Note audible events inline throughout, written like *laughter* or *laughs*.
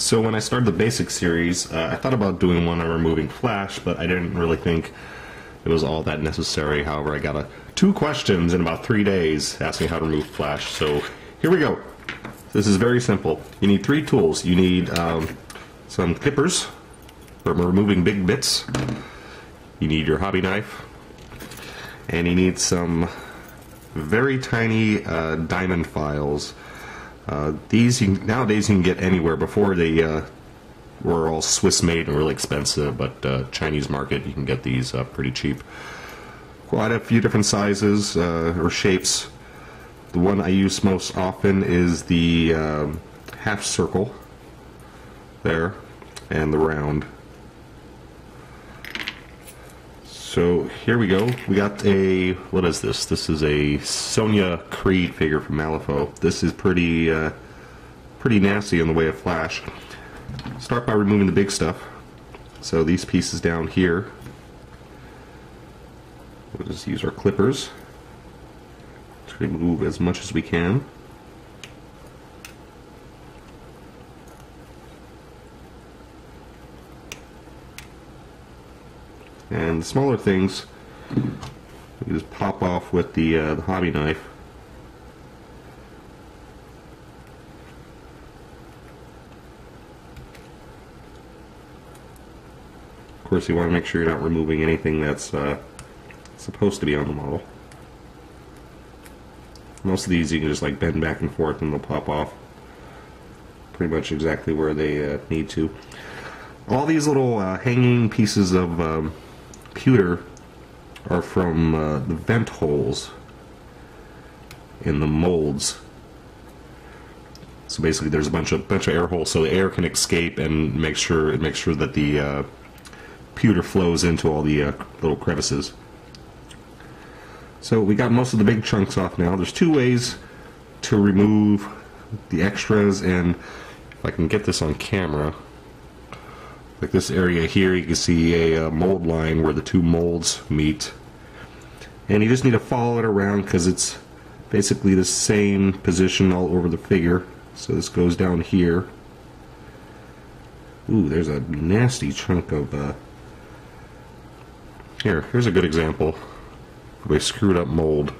So when I started the basic series, uh, I thought about doing one on removing Flash, but I didn't really think it was all that necessary. However, I got a, two questions in about three days asking how to remove Flash. So here we go. This is very simple. You need three tools. You need um, some clippers for removing big bits. You need your hobby knife, and you need some very tiny uh, diamond files. These you, nowadays you can get anywhere. Before they uh, were all Swiss made and really expensive, but uh, Chinese market you can get these uh, pretty cheap. Quite a few different sizes uh, or shapes. The one I use most often is the um, half circle there and the round. So here we go. We got a what is this? This is a Sonnia Criid figure from Malifaux. This is pretty uh, pretty nasty in the way of flash. Start by removing the big stuff. So these pieces down here. We'll just use our clippers to remove as much as we can. And the smaller things, you just pop off with the, uh, the hobby knife. Of course, you want to make sure you're not removing anything that's uh, supposed to be on the model. Most of these you can just like bend back and forth and they'll pop off pretty much exactly where they uh, need to. All these little uh, hanging pieces of um, pewter are from uh, the vent holes in the molds. So basically, there's a bunch of bunch of air holes, so the air can escape and make sure it makes sure that the uh, pewter flows into all the uh, little crevices. So we got most of the big chunks off now. There's two ways to remove the extras, and if I can get this on camera, like this area here, you can see a uh, mold line where the two molds meet. And you just need to follow it around because it's basically the same position all over the figure. So this goes down here. Ooh, there's a nasty chunk of, uh... Here, here's a good example of a screwed up mold.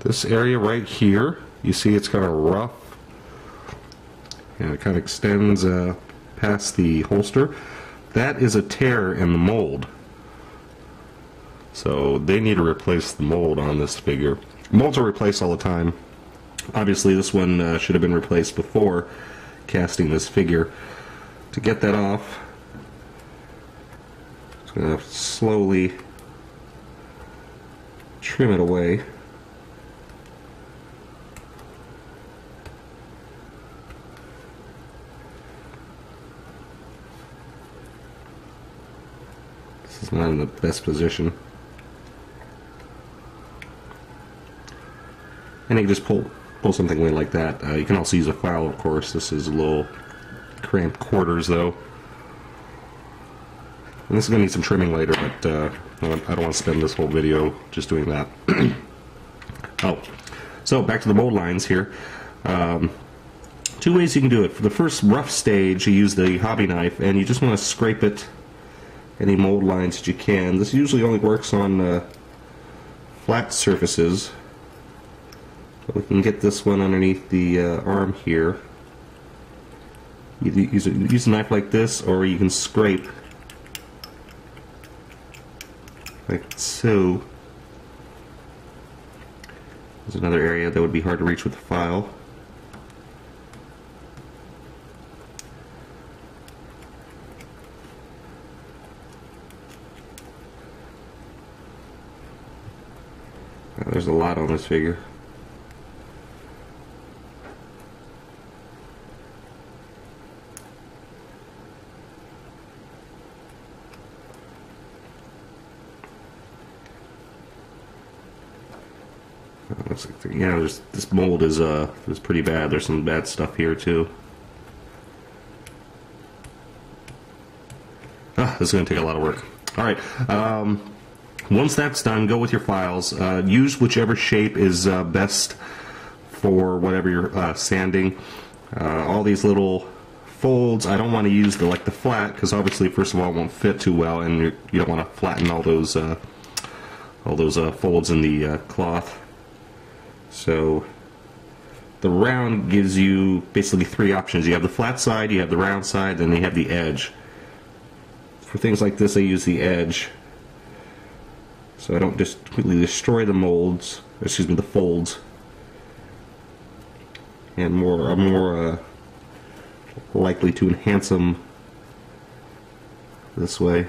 This area right here, you see it's kind of rough. And it kind of extends uh, past the holster. That is a tear in the mold. So they need to replace the mold on this figure. Molds are replaced all the time. Obviously this one uh, should have been replaced before casting this figure. To get that off, just going to slowly trim it away. This is not in the best position. And you can just pull pull something away like that. Uh, you can also use a file, of course. This is a little cramped quarters, though. And this is going to need some trimming later, but uh, I don't want to spend this whole video just doing that. *clears throat* oh, so back to the mold lines here. Um, two ways you can do it. For the first rough stage, you use the hobby knife, and you just want to scrape it any mold lines that you can. This usually only works on uh, flat surfaces. But we can get this one underneath the uh, arm here. Either use a, use a knife like this, or you can scrape like so. There's another area that would be hard to reach with the file. There's a lot on this figure. Yeah, there's, this mold is uh is pretty bad. There's some bad stuff here too. Ah, this is going to take a lot of work. All right. Um, once that's done, go with your files. Uh, use whichever shape is uh, best for whatever you're uh, sanding. Uh, all these little folds, I don't want to use the like the flat because obviously, first of all, it won't fit too well, and you're, do not want to flatten all those uh, all those folds in the cloth. So the round gives you basically three options. You have the flat side, you have the round side, and you have the edge. For things like this, I use the edge so I don't just completely destroy the molds, excuse me, the folds, and more, I'm more uh, likely to enhance them this way.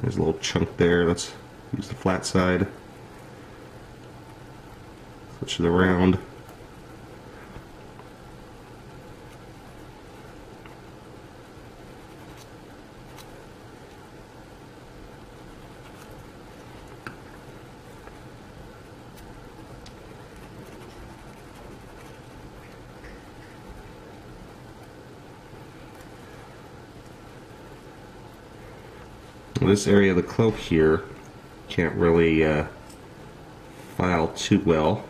There's a little chunk there. Let's use the flat side. Switch to the round. This area of the cloak here can't really uh, file too well.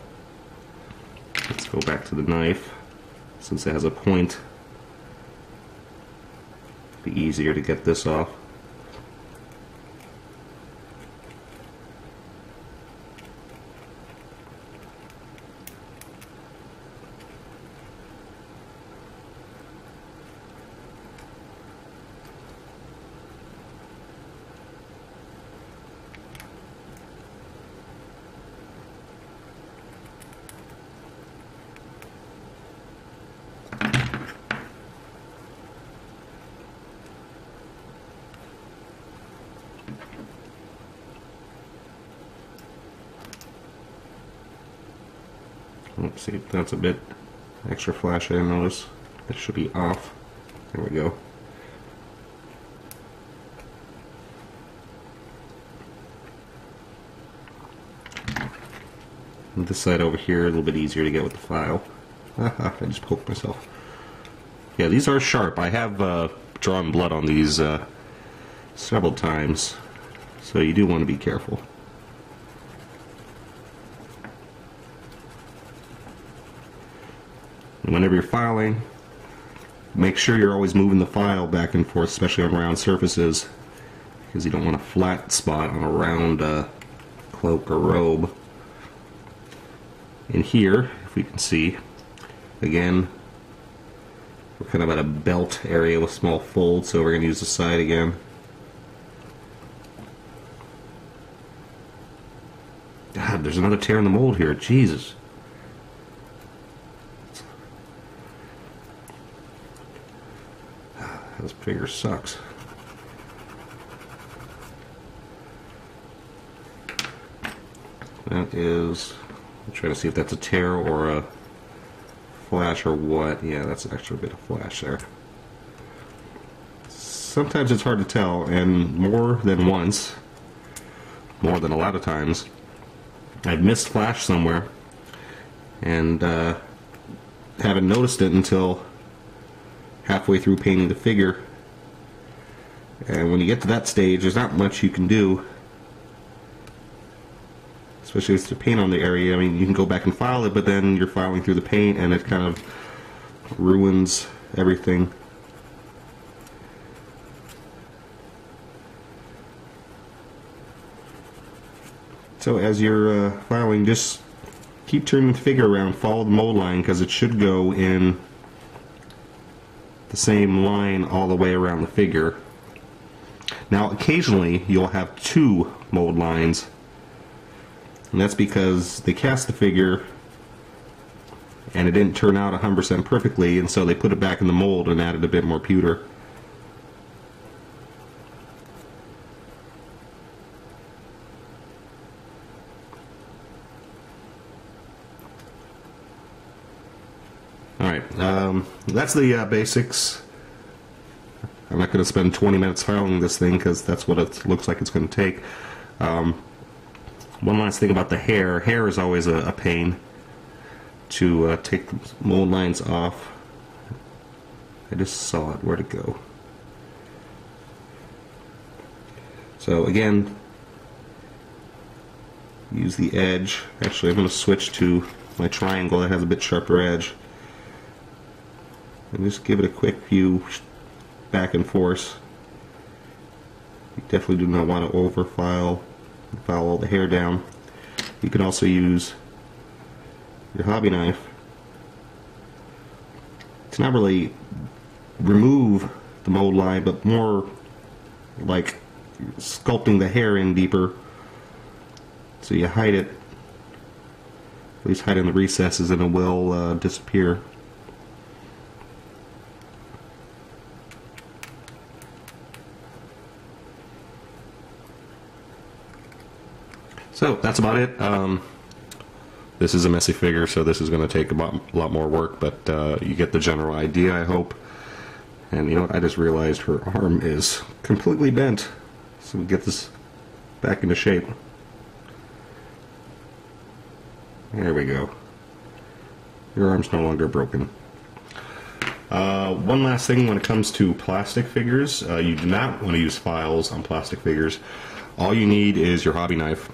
Let's go back to the knife. Since it has a point, be easier to get this off. See, that's a bit extra flash I notice. It should be off. There we go. And this side over here, a little bit easier to get with the file. *laughs* I just poked myself. Yeah, these are sharp. I have uh, drawn blood on these uh, several times, so you do want to be careful. Whenever you're filing, make sure you're always moving the file back and forth, especially on round surfaces, because you don't want a flat spot on a round uh, cloak or robe. In here, if we can see, again, we're kind of at a belt area with small folds, so we're going to use the side again. God, there's another tear in the mold here. Jesus. This figure sucks. That is, I'm trying to see if that's a tear or a flash or what. Yeah, that's an extra bit of flash there. Sometimes it's hard to tell, and more than once, more than a lot of times, I've missed flash somewhere and uh, haven't noticed it until halfway through painting the figure. And when you get to that stage, there's not much you can do. Especially with the paint on the area. I mean, you can go back and file it, but then you're filing through the paint and it kind of ruins everything. So as you're uh, filing, just keep turning the figure around, follow the mold line because it should go in the same line all the way around the figure. Now occasionally you'll have two mold lines and that's because they cast the figure and it didn't turn out 100% perfectly and so they put it back in the mold and added a bit more pewter. Alright, um, that's the uh, basics. I'm not going to spend 20 minutes filing this thing because that's what it looks like it's going to take. Um, one last thing about the hair. Hair is always a, a pain to uh, take the mold lines off. I just saw it. Where'd it go? So again, use the edge. Actually, I'm going to switch to my triangle that has a bit sharper edge. And just give it a quick few back and forth. You definitely do not want to over file, file all the hair down. You can also use your hobby knife to not really remove the mold line, but more like sculpting the hair in deeper. So you hide it, at least hide in the recesses, and it will uh, disappear. So that's about it. Um, this is a messy figure, so this is going to take a lot, more work, but uh, you get the general idea, I hope. And you know what? I just realized her arm is completely bent. So we get this back into shape. There we go. Your arm's no longer broken. Uh, one last thing when it comes to plastic figures, uh, you do not want to use files on plastic figures. All you need is your hobby knife.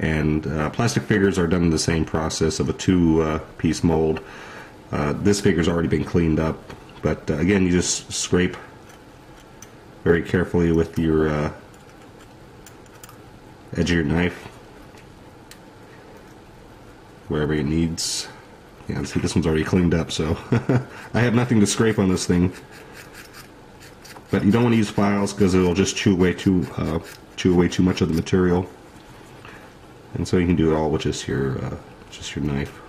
And uh, plastic figures are done in the same process of a two uh, piece mold. Uh, this figure's already been cleaned up, but uh, again, you just scrape very carefully with your uh, edge of your knife wherever it needs. Yeah, see, this one's already cleaned up, so *laughs* I have nothing to scrape on this thing. But you don't want to use files because it'll just chew away too uh, chew away too much of the material. And so you can do it all with just your uh, just your knife.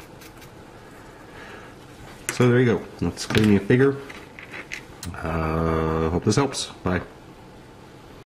So there you go. That's cleaning a figure. Uh, hope this helps. Bye.